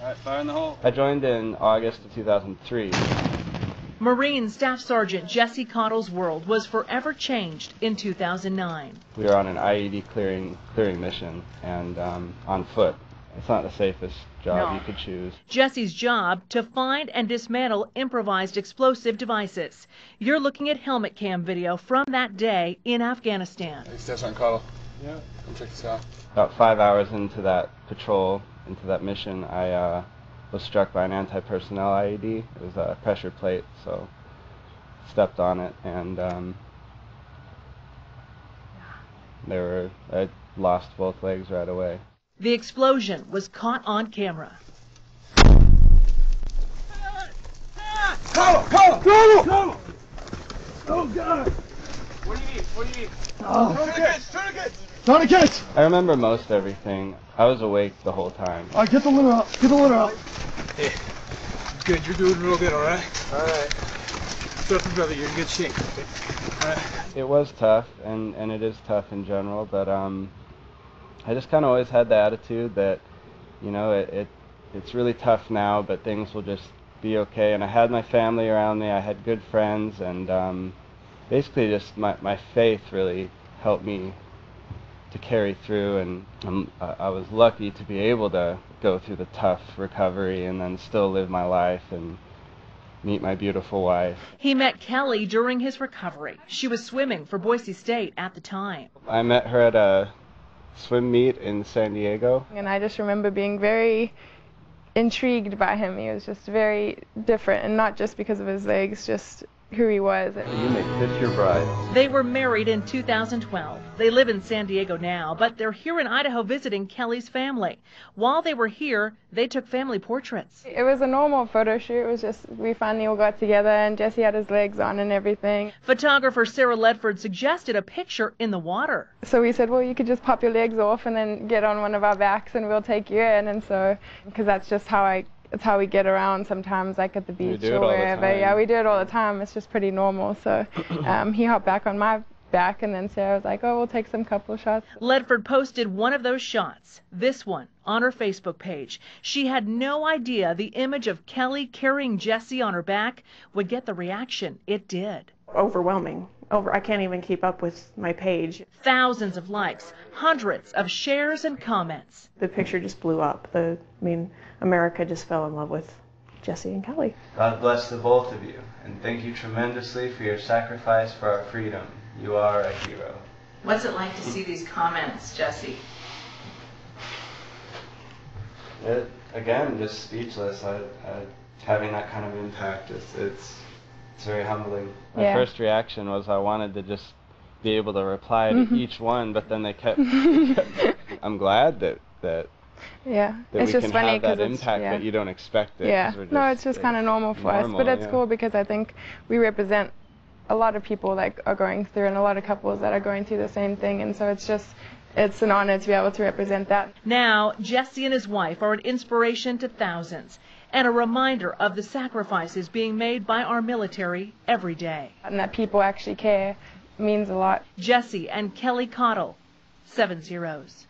All right, fire in the hole. I joined in August of 2003. Marine Staff Sergeant Jesse Cottle's world was forever changed in 2009. We were on an IED clearing clearing mission and um, on foot. It's not the safest job No. you could choose. Jesse's job to find and dismantle improvised explosive devices. You're looking at helmet cam video from that day in Afghanistan. Hey, Sergeant Cottle. Yeah. Come check this out. About five hours into that patrol, into that mission, I uh, was struck by an anti-personnel IED. It was a pressure plate, so stepped on it and um, they were. I lost both legs right away. The explosion was caught on camera. Cottle! Cottle! Cottle! Cottle! Oh, God! What do you need? What do you need? Oh. Tourniquets! Tourniquets! Tourniquets! I remember most everything. I was awake the whole time. All right, get the litter out. Get the litter out. Hey. Good, you're doing real good, alright? Alright. Trust me, brother, you're in good shape. Alright. It was tough, and, and it is tough in general, but um, I just kind of always had the attitude that, you know, it, it it's really tough now, but things will just be okay. And I had my family around me, I had good friends, and um, basically just my, my faith really helped me to carry through. And um, I I was lucky to be able to go through the tough recovery and then still live my life and meet my beautiful wife. He met Kelly during his recovery. She was swimming for Boise State at the time. I met her at a swim meet in San Diego. And I just remember being very intrigued by him. He was just very different, and not just because of his legs, just who he was. You make this your bride. They were married in 2012. They live in San Diego now, but they're here in Idaho visiting Kelly's family. While they were here, they took family portraits. It was a normal photo shoot. It was just we finally all got together, and Jesse had his legs on and everything. Photographer Sarah Ledford suggested a picture in the water. So we said, well, you could just pop your legs off and then get on one of our backs, and we'll take you in. And so, because that's just how I. It's how we get around sometimes, like at the beach do or wherever. Yeah, we do it all the time. It's just pretty normal. So um, he hopped back on my back, and then Sarah was like, "Oh, we'll take some couple shots." Ledford posted one of those shots, this one, on her Facebook page. She had no idea the image of Kelly carrying Jesse on her back would get the reaction it did. overwhelming. Over, I can't even keep up with my page. Thousands of likes, hundreds of shares and comments. The picture just blew up. The, I mean, America just fell in love with Jesse and Kelly. God bless the both of you, and thank you tremendously for your sacrifice for our freedom. You are a hero. What's it like to see these comments, Jesse? It, again, just speechless. I, I, having that kind of impact, it's, it's, it's very humbling. My Yeah. first reaction was I wanted to just be able to reply to Mhm. each one, but then they kept. I'm glad that that, Yeah, that it's we just can funny have that because it's impact, yeah. but you don't expect it. 'cause Yeah, we're no, it's just kind of normal for us, but it's yeah. cool because I think we represent a lot of people that are going through and a lot of couples that are going through the same thing, and so it's just it's an honor to be able to represent that. Now, Jesse and his wife are an inspiration to thousands and a reminder of the sacrifices being made by our military every day. And that people actually care means a lot. Jesse and Kelly Cottle, seven zeros.